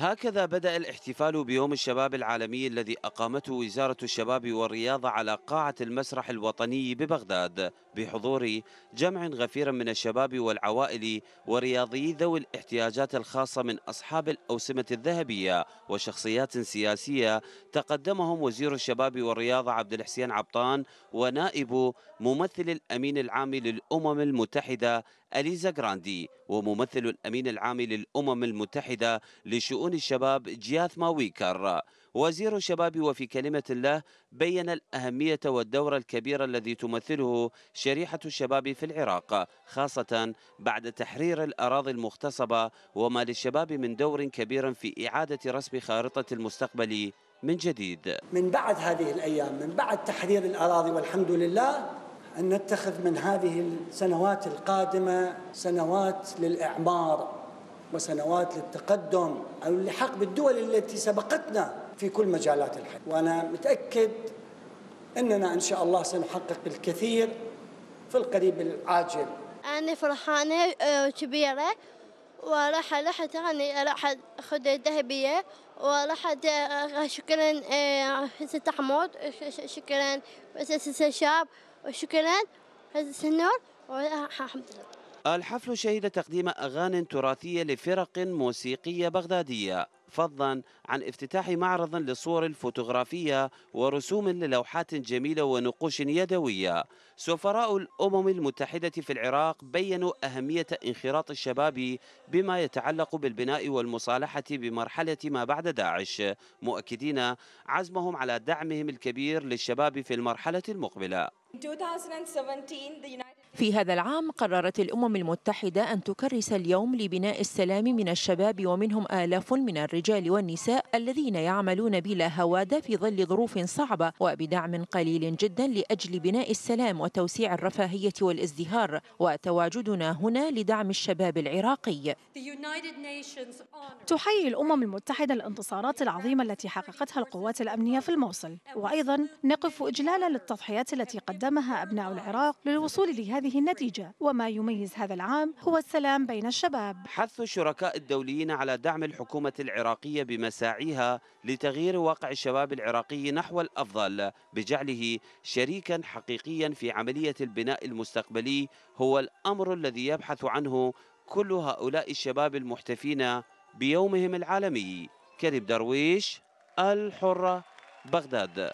هكذا بدأ الاحتفال بيوم الشباب العالمي الذي أقامته وزارة الشباب والرياضة على قاعة المسرح الوطني ببغداد بحضور جمع غفير من الشباب والعوائل ورياضيي ذوي الاحتياجات الخاصة من أصحاب الأوسمة الذهبية وشخصيات سياسية تقدمهم وزير الشباب والرياضة عبد الحسين عبطان ونائب ممثل الأمين العام للأمم المتحدة أليزا جراندي وممثل الأمين العام للأمم المتحدة لشؤون الشباب جياث ماويكر. وزير الشباب وفي كلمة له بين الأهمية والدور الكبير الذي تمثله شريحة الشباب في العراق خاصة بعد تحرير الأراضي المغتصبة وما للشباب من دور كبير في إعادة رسم خارطة المستقبل من جديد. من بعد هذه الأيام من بعد تحرير الأراضي والحمد لله أن نتخذ من هذه السنوات القادمة سنوات للإعمار وسنوات للتقدم أو اللحاق بالدول التي سبقتنا في كل مجالات الحياة. وأنا متأكد أننا إن شاء الله سنحقق الكثير في القريب العاجل. أنا فرحانة وكبيرة وراح راح تاني راح أخذ الذهبية وراح شكرا ست حمود شكرا ست الشاب وشكرا السنور والحمد لله. الحفل شهد تقديم أغاني تراثية لفرق موسيقية بغدادية. فضلا عن افتتاح معرض للصور الفوتوغرافية ورسوم للوحات جميلة ونقوش يدوية. سفراء الأمم المتحدة في العراق بيّنوا أهمية انخراط الشباب بما يتعلق بالبناء والمصالحة بمرحلة ما بعد داعش. مؤكدين عزمهم على دعمهم الكبير للشباب في المرحلة المقبلة. في هذا العام قررت الأمم المتحدة أن تكرس اليوم لبناء السلام من الشباب ومنهم آلاف من الرجال والنساء الذين يعملون بلا هوادة في ظل ظروف صعبة وبدعم قليل جدا لأجل بناء السلام وتوسيع الرفاهية والازدهار وتواجدنا هنا لدعم الشباب العراقي. تحيي الأمم المتحدة الانتصارات العظيمة التي حققتها القوات الأمنية في الموصل. وأيضا نقف إجلالا للتضحيات التي قدمها أبناء العراق للوصول لهذه النتيجة. وما يميز هذا العام هو السلام بين الشباب. حث الشركاء الدوليين على دعم الحكومة العراقية بمساعيها لتغيير واقع الشباب العراقي نحو الأفضل بجعله شريكا حقيقيا في عملية البناء المستقبلي هو الأمر الذي يبحث عنه كل هؤلاء الشباب المحتفين بيومهم العالمي. كريم درويش الحرة بغداد.